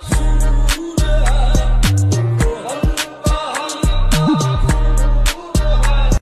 是。